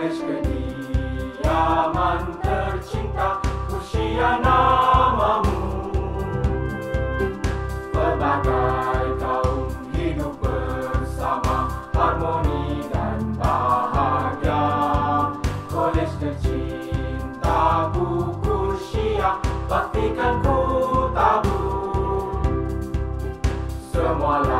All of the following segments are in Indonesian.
doresc în ea m-a întărcinta, cu și ea n-am amut. Fă bagai ca un vinu părsama, harmonia-n bahagia, doresc în cinta, bucur și ea, va fi că-n cu tabu. Să moala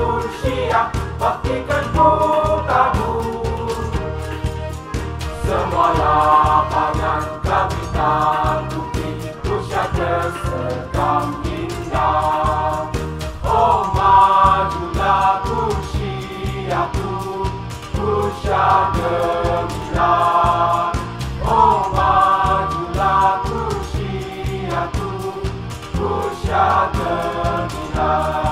manusia pastikan kau tahu semua lapangan kami takuti Rusia tersekam indah. Oh majulah Rusiaku Rusia gemilang. Oh majulah Rusiaku Rusia gemilang.